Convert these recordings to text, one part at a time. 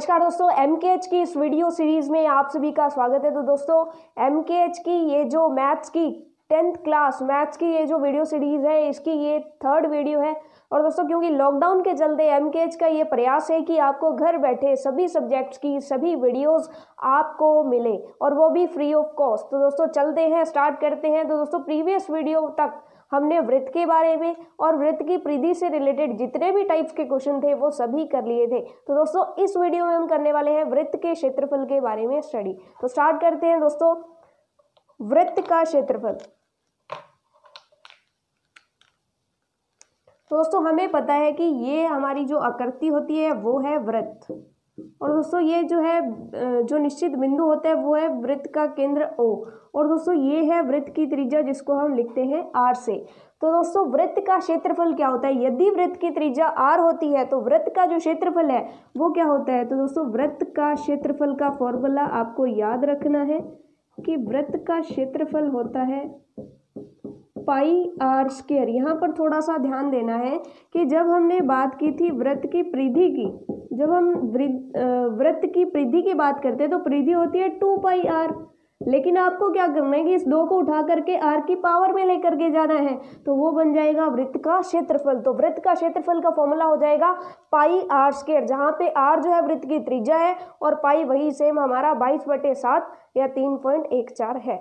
नमस्कार दोस्तों एम के एच की इस वीडियो सीरीज़ में आप सभी का स्वागत है। तो दोस्तों एम के एच की ये जो मैथ्स की टेंथ क्लास, मैथ्स की ये जो वीडियो सीरीज़ है, इसकी ये थर्ड वीडियो है। और दोस्तों, क्योंकि लॉकडाउन के चलते एम के एच का ये प्रयास है कि आपको घर बैठे सभी सब्जेक्ट्स की सभी वीडियोस आपको मिले, और वो भी फ्री ऑफ़ कॉस्ट तो दोस्तों, चलते हैं स्टार्ट करते हैं। तो दोस्तों प्रीवियस वीडियो तक हमने वृत्त के बारे में और वृत्त की परिधि से रिलेटेड जितने भी टाइप्स के क्वेश्चन थे, वो सभी कर लिए थे। तो दोस्तों, इस वीडियो में हम करने वाले हैं वृत्त के क्षेत्रफल के बारे में स्टडी तो स्टार्ट करते हैं दोस्तों। वृत्त का क्षेत्रफल। तो दोस्तों, हमें पता है कि ये हमारी जो आकृति होती है, वो है वृत्त। और दोस्तों, ये जो है जो निश्चित बिंदु होता है, वो है वृत्त का केंद्र ओ और दोस्तों, ये है वृत्त की त्रिज्या जिसको हम लिखते हैं आर से। तो दोस्तों, वृत्त का क्षेत्रफल क्या होता है? यदि वृत्त की त्रिज्या आर होती है तो वृत्त का जो क्षेत्रफल है, वो क्या होता है? तो दोस्तों, वृत्त का क्षेत्रफल का फॉर्मूला आपको याद रखना है कि वृत्त का क्षेत्रफल होता है पाई आर स्केयर यहाँ पर थोड़ा सा ध्यान देना है कि जब हमने बात की थी वृत्त की परिधि की जब हम वृत्त की परिधि की बात करते हैं तो परिधि होती है टू पाई आर। लेकिन आपको क्या करना है कि इस दो को उठा करके आर की पावर में लेकर के जाना है तो वो बन जाएगा वृत्त का क्षेत्रफल। तो वृत्त का क्षेत्रफल का फॉर्मूला हो जाएगा पाई आर स्केयर जहाँ पे आर जो है वृत्त की त्रिज्या है, और पाई वही सेम हमारा बाईस बटे सात या तीन पॉइंट एक चार है।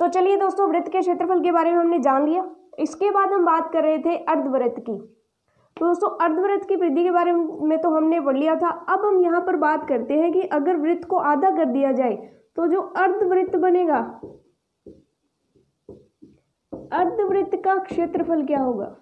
तो चलिए दोस्तों, वृत्त के क्षेत्रफल के बारे में हमने जान लिया। इसके बाद हम बात कर रहे थे अर्धवृत्त की। तो दोस्तों, अर्धवृत्त की वृद्धि के बारे में तो हमने पढ़ लिया था। अब हम यहाँ पर बात करते हैं कि अगर वृत्त को आधा कर दिया जाए तो जो अर्धवृत्त बनेगा, अर्धवृत्त का क्षेत्रफल क्या होगा?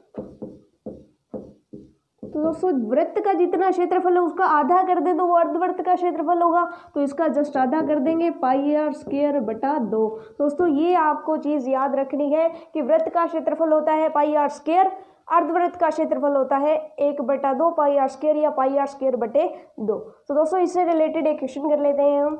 तो दोस्तों, वृत्त का जितना क्षेत्रफल है, उसका आधा कर दे तो वो अर्धवृत्त का क्षेत्रफल होगा। तो इसका जस्ट आधा कर देंगे, पाई आर स्केयर बटा दो। दोस्तों, ये आपको चीज़ याद रखनी है कि वृत्त का क्षेत्रफल होता है पाई आर स्केयर अर्धवृत्त का क्षेत्रफल होता है एक बटा दो पाई आर स्केयर या पाई आर स्केयर बटे दो। तो दोस्तों, इससे रिलेटेड एक क्वेश्चन कर लेते हैं हम।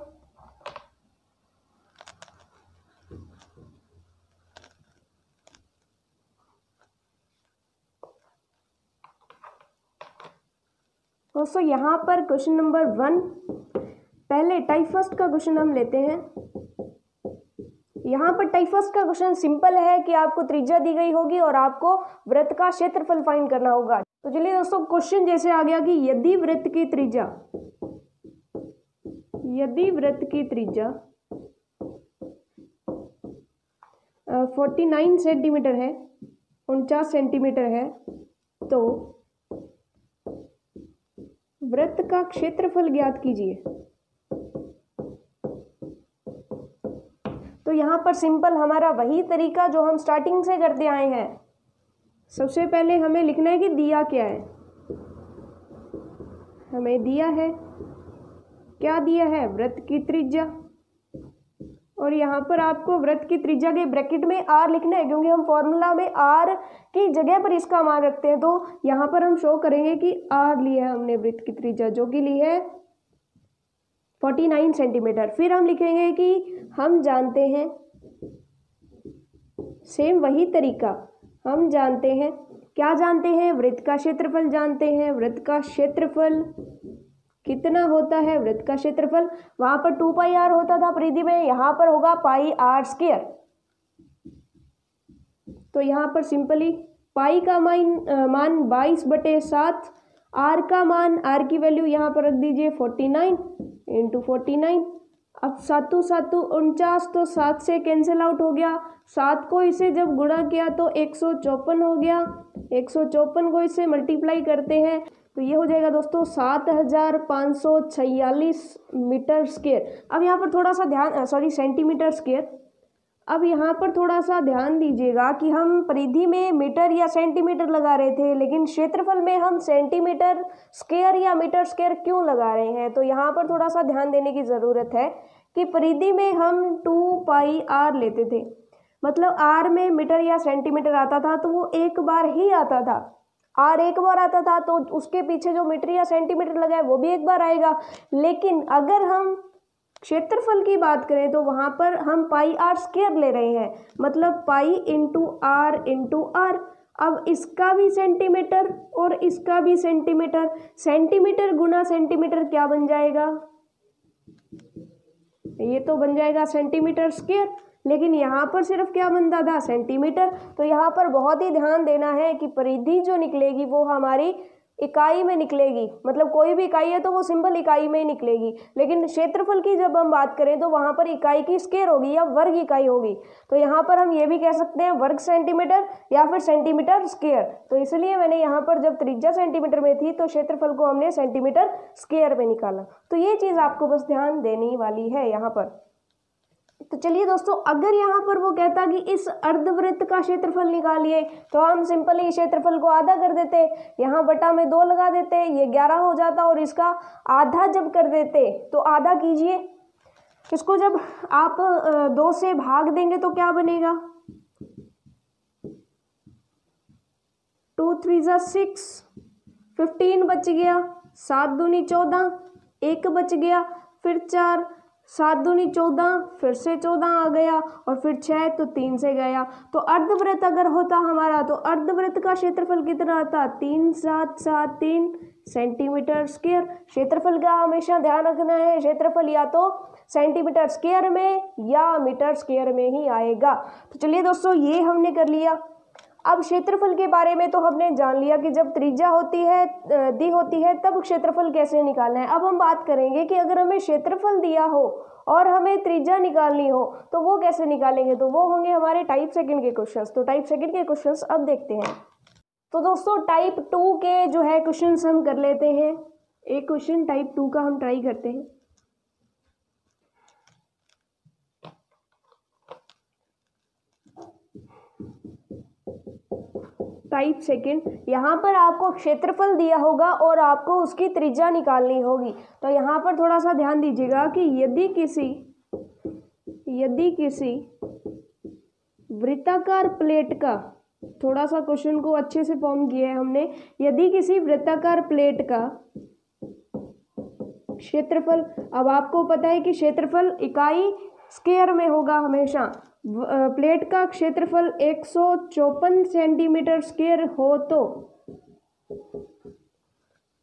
दोस्तों, यहाँ पर क्वेश्चन नंबर वन पहले टाइप फ़र्स्ट का क्वेश्चन हम लेते हैं। यहाँ पर टाइप फ़र्स्ट का क्वेश्चन सिंपल है कि आपको त्रिज्या दी गई होगी और आपको व्रत का क्षेत्रफल फाइंड करना होगा। तो चलिए दोस्तों क्वेश्चन जैसे आ गया कि यदि वृत्त की त्रिज्या, यदि वृत्त की त्रिज्या फोर्टी नाइन सेंटीमीटर है, उनचास सेंटीमीटर है तो व्रत का क्षेत्रफल ज्ञात कीजिए। तो यहाँ पर सिंपल हमारा वही तरीका जो हम स्टार्टिंग से करते आए हैं। सबसे पहले हमें लिखना है कि दिया क्या है। हमें दिया है। क्या दिया है? व्रत की त्रिज्या। और यहाँ पर आपको व्रत की त्रिज्या के ब्रैकेट में आर लिखना है, क्योंकि हम फॉर्मूला में आर की जगह पर इसका मान रखते हैं। तो यहाँ पर हम शो करेंगे कि आर लिया है हमने व्रत की त्रिज्या। जो कि ली है फोर्टी नाइन सेंटीमीटर। फिर हम लिखेंगे कि हम जानते हैं, सेम वही तरीका, हम जानते हैं, क्या जानते हैं? वृत्त का क्षेत्रफल जानते हैं। वृत्त का क्षेत्रफल कितना होता है? वृत्त का क्षेत्रफल, वहाँ पर टू पाई आर होता था परिधि में, यहाँ पर होगा पाई आर स्केयर तो यहाँ पर सिंपली पाई का माइन मान बाईस बटे सात, आर का मान, आर की वैल्यू यहाँ पर रख दीजिए forty nine. Into forty nine अब सातों सातों उनचास तो सात से कैंसिल आउट हो गया। सात को इसे जब गुणा किया तो एक सौ चौपन हो गया। एक सौ चौपन को इसे मल्टीप्लाई करते हैं तो ये हो जाएगा दोस्तों सात हज़ार पाँच सौ छियालीस मीटर स्केयर अब यहाँ पर थोड़ा सा ध्यान सॉरी सेंटीमीटर स्केयर अब यहाँ पर थोड़ा सा ध्यान दीजिएगा कि हम परिधि में मीटर या सेंटीमीटर लगा रहे थे, लेकिन क्षेत्रफल में हम सेंटीमीटर स्केयर या मीटर स्केयर क्यों लगा रहे हैं? तो यहाँ पर थोड़ा सा ध्यान देने की ज़रूरत है कि परिधि में हम टू पाई आर लेते थे। मतलब आर में मीटर या सेंटीमीटर आता था तो वो एक बार ही आता था। आर एक बार आता था तो उसके पीछे जो मीटर या सेंटीमीटर लगा है, वो भी एक बार आएगा। लेकिन अगर हम क्षेत्रफल की बात करें तो वहाँ पर हम पाई आर स्केयर ले रहे हैं मतलब pi into R into R अब इसका भी सेंटीमीटर और इसका भी सेंटीमीटर सेंटीमीटर गुना सेंटीमीटर क्या बन जाएगा? ये तो बन जाएगा सेंटीमीटर स्केयर लेकिन यहाँ पर सिर्फ़ क्या बनता था? सेंटीमीटर तो यहाँ पर बहुत ही ध्यान देना है कि परिधि जो निकलेगी वो हमारी इकाई में निकलेगी। मतलब कोई भी इकाई है तो वो सिंपल इकाई में ही निकलेगी। लेकिन क्षेत्रफल की जब हम बात करें तो वहाँ पर इकाई की स्केयर होगी या वर्ग इकाई होगी। तो यहाँ पर हम ये भी कह सकते हैं वर्ग सेंटीमीटर या फिर सेंटीमीटर स्केयर तो इसलिए मैंने यहाँ पर जब त्रिज्या सेंटीमीटर में थी तो क्षेत्रफल को हमने सेंटीमीटर स्केयर में निकाला। तो ये चीज़ आपको बस ध्यान देने वाली है यहाँ पर। तो चलिए दोस्तों, अगर यहाँ पर वो कहता कि इस अर्धवृत्त का क्षेत्रफल निकालिए तो हम सिंपल क्षेत्रफल को आधा कर देते, यहाँ बटा में दो लगा देते, ये ग्यारह हो जाता और इसका आधा जब कर देते तो आधा कीजिए। इसको जब आप दो से भाग देंगे तो क्या बनेगा? टू थ्री ज़ा सिक्स, फिफ्टीन बच गया, सात दूनी चौदह, एक बच गया, फिर चार सात दूनी चौदह, फिर से चौदह आ गया और फिर छः तो तीन से गया। तो अर्धवृत्त अगर होता हमारा तो अर्धवृत्त का क्षेत्रफल कितना आता? तीन, सात सात, तीन। Centimetre square. क्षेत्रफल का हमेशा ध्यान रखना है, क्षेत्रफल या तो सेंटीमीटर स्क्वेयर में या मीटर स्क्वेयर में ही आएगा। तो चलिए दोस्तों, ये हमने कर लिया। अब क्षेत्रफल के बारे में तो हमने जान लिया कि जब त्रिज्या होती है दी होती है, तब क्षेत्रफल कैसे निकालना है। अब हम बात करेंगे कि अगर हमें क्षेत्रफल दिया हो और हमें त्रिज्या निकालनी हो तो वो कैसे निकालेंगे? तो वो होंगे हमारे टाइप सेकंड के क्वेश्चंस तो टाइप सेकंड के क्वेश्चंस अब देखते हैं। तो दोस्तों टाइप टू के जो है क्वेश्चन हम कर लेते हैं। एक क्वेश्चन टाइप टू का हम ट्राई करते हैं। Type second. यहाँ पर आपको क्षेत्रफल दिया होगा और आपको उसकी त्रिज्या निकालनी होगी। तो यहाँ पर थोड़ा सा ध्यान दीजिएगा कि यदि किसी यदि किसी वृत्ताकार प्लेट का थोड़ा सा क्वेश्चन को अच्छे से फॉर्म किया है हमने। यदि किसी वृत्ताकार प्लेट का क्षेत्रफल, अब आपको पता है कि क्षेत्रफल इकाई स्केयर में होगा हमेशा। प्लेट का क्षेत्रफल एक सेंटीमीटर स्क्वेयर हो तो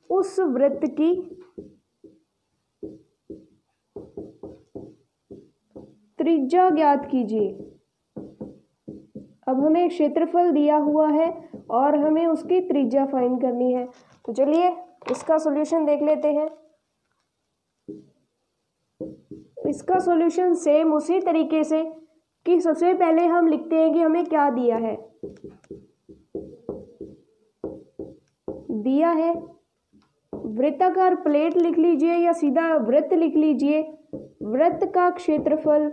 उस वृत्त की त्रिज्या ज्ञात कीजिए। अब हमें क्षेत्रफल दिया हुआ है और हमें उसकी त्रिज्या फाइंड करनी है। तो चलिए इसका सॉल्यूशन देख लेते हैं। इसका सॉल्यूशन सेम उसी तरीके से कि सबसे पहले हम लिखते हैं कि हमें क्या दिया है। दिया है वृत्ताकार प्लेट लिख लीजिए या सीधा वृत्त लिख लीजिए। वृत्त का क्षेत्रफल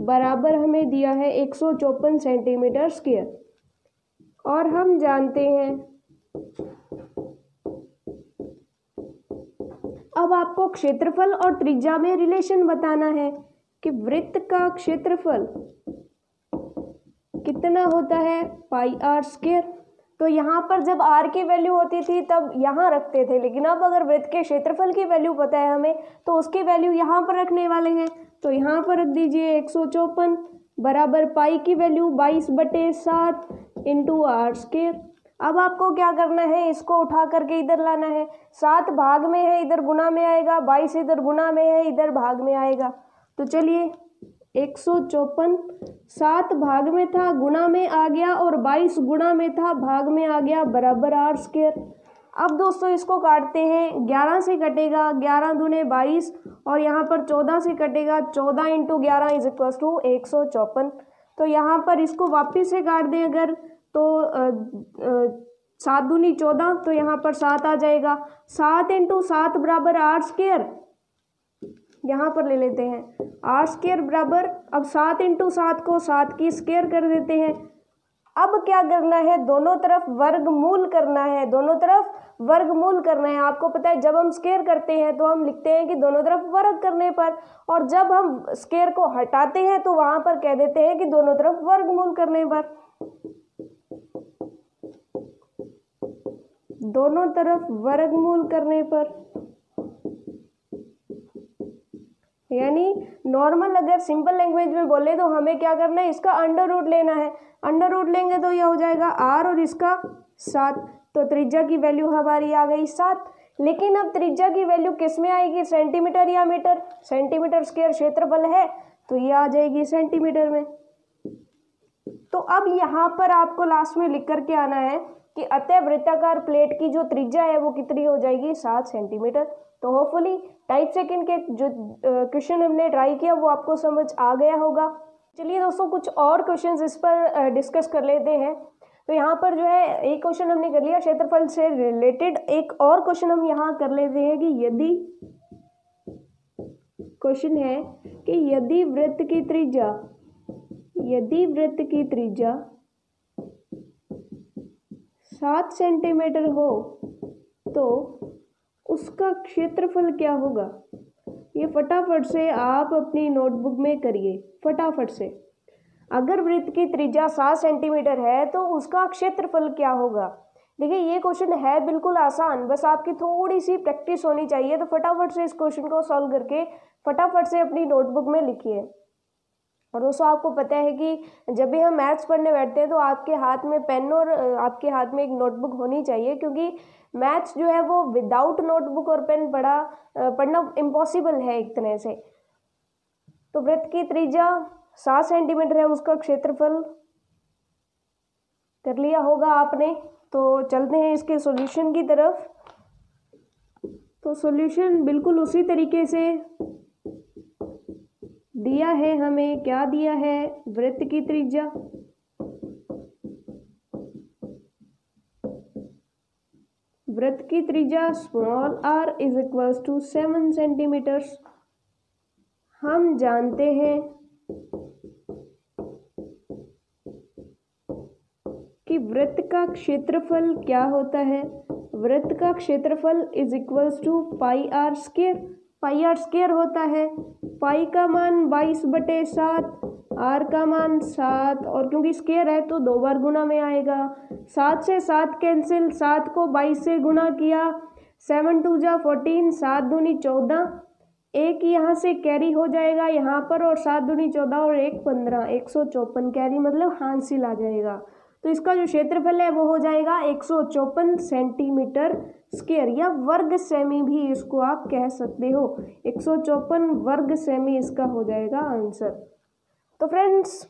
बराबर हमें दिया है एक सौ चौपन सेंटीमीटर स्क्वेयर। और हम जानते हैं, अब आपको क्षेत्रफल और त्रिज्या में रिलेशन बताना है। कि वृत्त का क्षेत्रफल कितना होता है? पाई आर स्केयर तो यहाँ पर जब आर की वैल्यू होती थी, तब यहाँ रखते थे। लेकिन अब अगर वृत्त के क्षेत्रफल की वैल्यू पता है हमें तो उसकी वैल्यू यहाँ पर रखने वाले हैं। तो यहाँ पर रख दीजिए एक सौ चौपन बराबर पाई की वैल्यू बाईस बटे सात इंटू आर स्केयर अब आपको क्या करना है? इसको उठा करके इधर लाना है। सात भाग में है, इधर गुना में आएगा। बाईस इधर गुना में है, इधर भाग में आएगा। तो चलिए, एक सौ चौपन, सात भाग में था, गुणा में आ गया और बाईस गुणा में था, भाग में आ गया, बराबर आर स्केयर अब दोस्तों इसको काटते हैं, ग्यारह से कटेगा, ग्यारह दूने बाईस और यहाँ पर चौदह से कटेगा, चौदह इंटू ग्यारह इज़ इक्वल टू एक सौ चौपन। तो यहाँ पर इसको वापिस से काट दें अगर तो सात दूनी चौदह तो यहाँ पर सात आ जाएगा। सात इंटू सात बराबर आठ स्केयर यहाँ पर ले लेते हैं। आर स्केयर बराबर, अब सात इंटू सात को सात की स्केयर कर देते हैं। अब क्या करना है? दोनों तरफ़ वर्गमूल करना है। दोनों तरफ़ वर्गमूल करना है। आपको पता है, जब हम स्केयर करते हैं तो हम लिखते हैं कि दोनों तरफ़ वर्ग करने पर, और जब हम स्केयर को हटाते हैं तो वहाँ पर कह देते हैं कि दोनों तरफ़ वर्गमूल करने पर। दोनों तरफ़ वर्गमूल करने पर। यानी नॉर्मल अगर सिंपल लैंग्वेज में बोले तो हमें क्या करना है? इसका अंडर रूट लेना है। अंडर रूट लेंगे तो यह हो जाएगा आर और इसका सात। तो त्रिज्या की वैल्यू हमारी आ गई सात। लेकिन अब त्रिज्या की वैल्यू किसमें आएगी? सेंटीमीटर या मीटर सेंटीमीटर स्क्वायर क्षेत्रफल है तो ये आ जाएगी सेंटीमीटर में। तो अब यहाँ पर आपको लास्ट में लिख करके आना है कि अतः वृत्ताकार प्लेट की जो त्रिज्या है वो कितनी हो जाएगी? सात सेंटीमीटर तो होपफुली टाइप सेकंड के जो क्वेश्चन हमने ट्राई किया, वो आपको समझ आ गया होगा। चलिए दोस्तों, कुछ और क्वेश्चन इस पर डिस्कस कर लेते हैं। तो यहाँ पर जो है, एक क्वेश्चन हमने कर लिया, क्षेत्रफल से रिलेटेड एक और क्वेश्चन हम यहाँ कर लेते हैं कि यदि क्वेश्चन है कि यदि वृत्त की त्रिज्या, यदि वृत्त की त्रिज्या सात सेंटीमीटर हो तो उसका क्षेत्रफल क्या होगा? ये फटाफट से आप अपनी नोटबुक में करिए, फटाफट से। अगर वृत्त की त्रिज्या सात सेंटीमीटर है तो उसका क्षेत्रफल क्या होगा? देखिए, ये क्वेश्चन है बिल्कुल आसान, बस आपकी थोड़ी सी प्रैक्टिस होनी चाहिए तो फटाफट से इस क्वेश्चन को सॉल्व करके, फटाफट से अपनी नोटबुक में लिखिए। और दोस्तों, आपको पता है कि जब भी हम मैथ्स पढ़ने बैठते हैं तो आपके हाथ में पेन और आपके हाथ में एक नोटबुक होनी चाहिए, क्योंकि मैथ्स जो है वो विदाउट नोटबुक और पेन पढ़ा पढ़ना इम्पॉसिबल है एक तरह से। तो वृत्त की त्रिज्या सात सेंटीमीटर है, उसका क्षेत्रफल कर लिया होगा आपने। तो चलते हैं इसके सॉल्यूशन की तरफ़। तो सॉल्यूशन बिल्कुल उसी तरीके से दिया है हमें, क्या दिया है? वृत्त की त्रिज्या। वृत्त की त्रिज्या small R is equals to seven centimetres हम जानते हैं कि वृत्त का क्षेत्रफल क्या होता है। वृत्त का क्षेत्रफल is equals to pi R square pi R square होता है। पाई का मान बाईस बटे सात, आर का मान सात, और क्योंकि स्केयर है तो दो बार गुना में आएगा। सात से सात कैंसिल, सात को बाईस से गुना किया, सेवन टू जा फोर्टीन, सात दूनी चौदह, एक यहाँ से कैरी हो जाएगा यहाँ पर, और सात दूनी चौदह और एक पंद्रह, एक सौ चौपन कैरी मतलब हांसिल आ जाएगा। तो इसका जो क्षेत्रफल है वो हो जाएगा एक सेंटीमीटर स्केयर या वर्ग सेमी भी इसको आप कह सकते हो। एक वर्ग सेमी इसका हो जाएगा आंसर। तो फ्रेंड्स,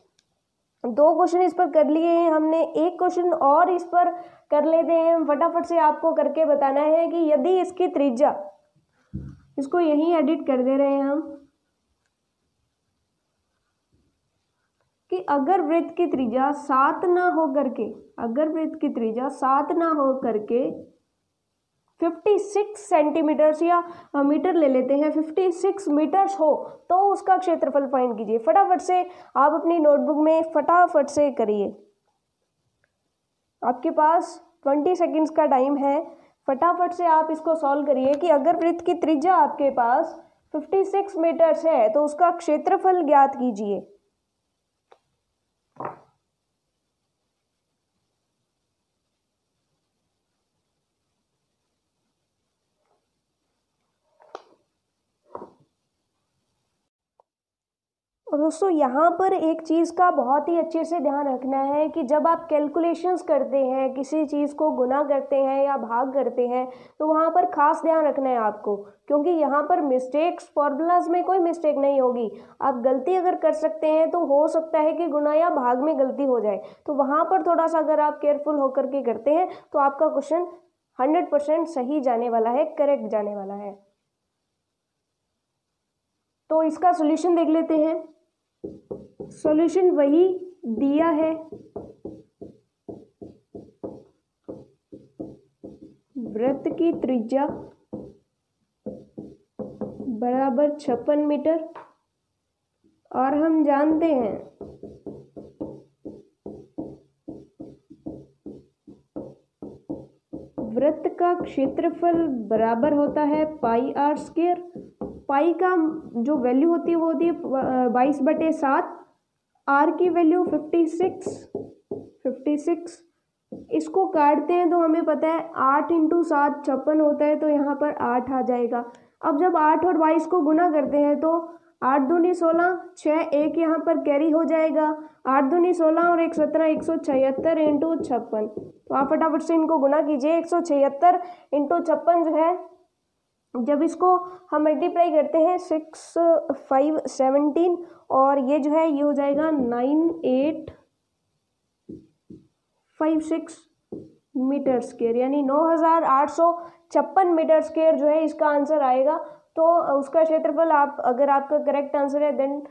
दो क्वेश्चन इस पर कर लिए हैं हमने, एक क्वेश्चन और इस पर कर लेते हैं। फटाफट से आपको करके बताना है कि यदि इसकी त्रिज्या, इसको यहीं एडिट कर दे रहे हैं हम। अगर वृत्त की त्रिज्या सात ना हो करके, अगर वृत्त की त्रिज्या सात ना हो करके फिफ्टी सिक्स सेंटीमीटर्स या मीटर ले लेते हैं फिफ्टी सिक्स मीटर्स हो तो उसका क्षेत्रफल फाइंड कीजिए। फटाफट से आप अपनी नोटबुक में फटाफट से करिए। आपके पास ट्वेंटी सेकेंड्स का टाइम है। फटाफट से आप इसको सॉल्व करिए कि अगर वृत्त की त्रिज्या आपके पास फिफ्टी सिक्स मीटर्स है तो उसका क्षेत्रफल ज्ञात कीजिए। दोस्तों, यहाँ पर एक चीज़ का बहुत ही अच्छे से ध्यान रखना है कि जब आप कैलकुलेशंस करते हैं, किसी चीज़ को गुना करते हैं या भाग करते हैं तो वहाँ पर खास ध्यान रखना है आपको, क्योंकि यहाँ पर मिस्टेक्स फॉर्मूलाज में कोई मिस्टेक नहीं होगी। आप गलती अगर कर सकते हैं तो हो सकता है कि गुना या भाग में गलती हो जाए। तो वहाँ पर थोड़ा सा अगर आप केयरफुल होकर के करते हैं तो आपका क्वेश्चन हंड्रेड परसेंट सही जाने वाला है करेक्ट जाने वाला है। तो इसका सोल्यूशन देख लेते हैं। सॉल्यूशन वही दिया है। वृत्त की त्रिज्या बराबर छप्पन मीटर। और हम जानते हैं वृत्त का क्षेत्रफल बराबर होता है पाई आर स्केयर पाई का जो वैल्यू होती है, वो होती है बाईस बटे सात आर की value fifty six fifty six इसको काटते हैं तो हमें पता है आठ इंटू सात छप्पन होता है तो यहाँ पर आठ आ जाएगा। अब जब आठ और बाईस को गुना करते हैं तो आठ दूनी सोलह, छः एक यहाँ पर कैरी हो जाएगा। आठ दूनी सोलह और एक सत्रह, एक सौ छिहत्तर इंटू छप्पन। तो आप फटाफट से इनको गुना कीजिए, एक सौ छिहत्तर इंटू छप्पन जो है जब इसको हम मल्टीप्लाई करते हैं सिक्स फाइव सेवनटीन और ये जो है, ये हो जाएगा nine eight five six metre square यानी नौ हज़ार आठ सौ छप्पन मीटर स्केयर जो है, इसका आंसर आएगा। तो उसका क्षेत्रफल आप, अगर आपका करेक्ट आंसर है देन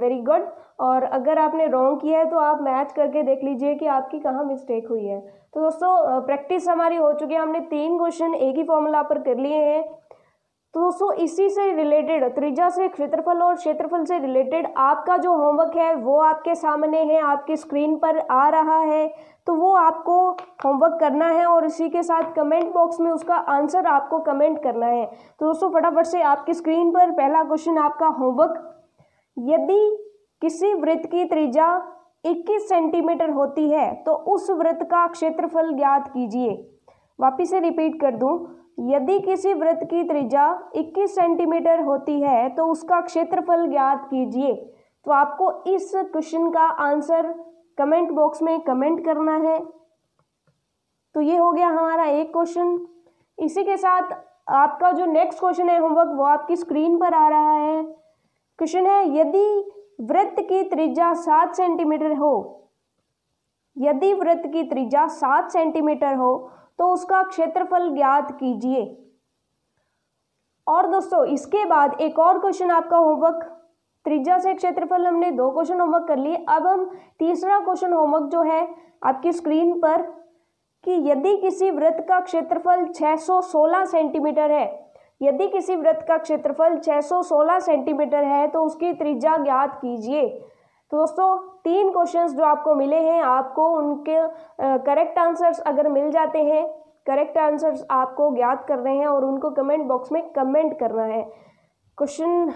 वेरी गुड और अगर आपने रॉन्ग किया है तो आप मैच करके देख लीजिए कि आपकी कहाँ मिस्टेक हुई है। तो दोस्तों प्रैक्टिस हमारी हो चुकी है। हमने तीन क्वेश्चन एक ही फॉर्मूला पर कर लिए हैं। तो दोस्तों, इसी से रिलेटेड त्रिज्या से क्षेत्रफल और क्षेत्रफल से रिलेटेड आपका जो होमवर्क है, वो आपके सामने है, आपकी स्क्रीन पर आ रहा है। तो वो आपको होमवर्क करना है और इसी के साथ कमेंट बॉक्स में उसका आंसर आपको कमेंट करना है। तो दोस्तों, फटाफट से आपकी स्क्रीन पर पहला क्वेश्चन आपका होमवर्क यदि किसी वृत्त की त्रिज्या 21 सेंटीमीटर होती है तो उस वृत्त का क्षेत्रफल ज्ञात कीजिए। वापिस से रिपीट कर दूँ। यदि किसी वृत्त की त्रिज्या 21 सेंटीमीटर होती है तो उसका क्षेत्रफल ज्ञात कीजिए। तो आपको इस क्वेश्चन का आंसर कमेंट बॉक्स में कमेंट करना है। तो ये हो गया हमारा एक क्वेश्चन इसी के साथ आपका जो नेक्स्ट क्वेश्चन है होमवर्क वो आपकी स्क्रीन पर आ रहा है। क्वेश्चन है, यदि वृत्त की त्रिज्या सात सेंटीमीटर हो, यदि वृत्त की त्रिज्या सात सेंटीमीटर हो तो उसका क्षेत्रफल ज्ञात कीजिए। और दोस्तों, इसके बाद एक और क्वेश्चन आपका होमवर्क त्रिज्या से क्षेत्रफल हमने दो क्वेश्चन होमवर्क कर लिए। अब हम तीसरा क्वेश्चन होमवर्क जो है आपकी स्क्रीन पर कि यदि किसी वृत्त का क्षेत्रफल 616 सेंटीमीटर है, यदि किसी वृत्त का क्षेत्रफल 616 सेंटीमीटर है तो उसकी त्रिज्या ज्ञात कीजिए। तो दोस्तों तीन क्वेश्चंस जो आपको मिले हैं आपको उनके करेक्ट uh, आंसर्स अगर मिल जाते हैं करेक्ट आंसर्स आपको ज्ञात कर रहे हैं और उनको कमेंट बॉक्स में कमेंट करना है। क्वेश्चन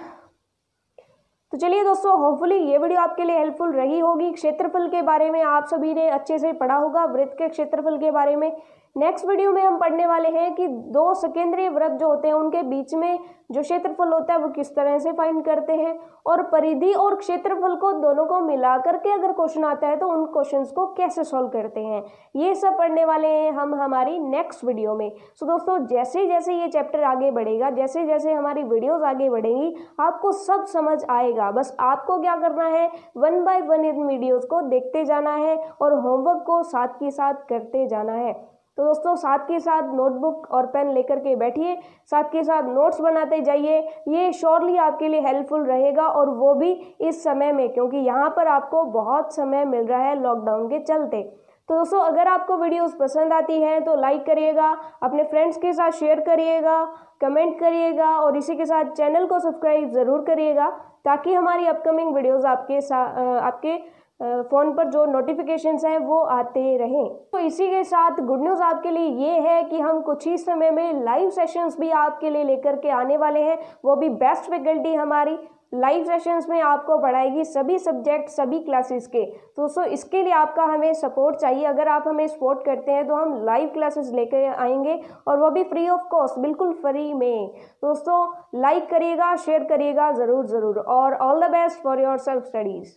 तो चलिए दोस्तों होपफुली ये वीडियो आपके लिए हेल्पफुल रही होगी। क्षेत्रफल के बारे में आप सभी ने अच्छे से पढ़ा होगा। वृत्त के क्षेत्रफल के बारे में नेक्स्ट वीडियो में हम पढ़ने वाले हैं कि दो सेकेंद्रीय वृत्त जो होते हैं, उनके बीच में जो क्षेत्रफल होता है, वो किस तरह से फाइंड करते हैं और परिधि और क्षेत्रफल को दोनों को मिला करके अगर क्वेश्चन आता है तो उन क्वेश्चंस को कैसे सॉल्व करते हैं? ये सब पढ़ने वाले हैं हम हमारी नेक्स्ट वीडियो में। सो दोस्तों, जैसे जैसे ये चैप्टर आगे बढ़ेगा, जैसे जैसे हमारी वीडियोज़ आगे बढ़ेंगी, आपको सब समझ आएगा। बस आपको क्या करना है? वन बाय वन इन वीडियोज़ को देखते जाना है और होमवर्क को साथ के साथ करते जाना है। तो दोस्तों, साथ के साथ नोटबुक और पेन लेकर के बैठिए। साथ के साथ नोट्स बनाते जाइए। ये श्योरली आपके लिए हेल्पफुल रहेगा और वो भी इस समय में, क्योंकि यहाँ पर आपको बहुत समय मिल रहा है लॉकडाउन के चलते। तो दोस्तों, अगर आपको वीडियोस पसंद आती हैं तो लाइक करिएगा, अपने फ्रेंड्स के साथ शेयर करिएगा कमेंट करिएगा और इसी के साथ चैनल को सब्सक्राइब ज़रूर करिएगा, ताकि हमारी अपकमिंग वीडियोज़ आपके साथ आपके फ़ोन पर जो नोटिफिकेशंस हैं, वो आते रहें। तो इसी के साथ गुड न्यूज़ आपके लिए ये है कि हम कुछ ही समय में लाइव सेशंस भी आपके लिए लेकर के आने वाले हैं। वो भी बेस्ट फैकल्टी हमारी लाइव सेशंस में आपको पढ़ाएगी सभी सब्जेक्ट सभी क्लासेस के। तो दोस्तों इसके लिए आपका हमें सपोर्ट चाहिए। अगर आप हमें सपोर्ट करते हैं तो हम लाइव क्लासेस लेकर आएँगे और वो भी फ्री ऑफ़ कॉस्ट बिल्कुल फ्री में। दोस्तों लाइक करिएगा शेयर करिएगा, ज़रूर ज़रूर। और all the best for your self studies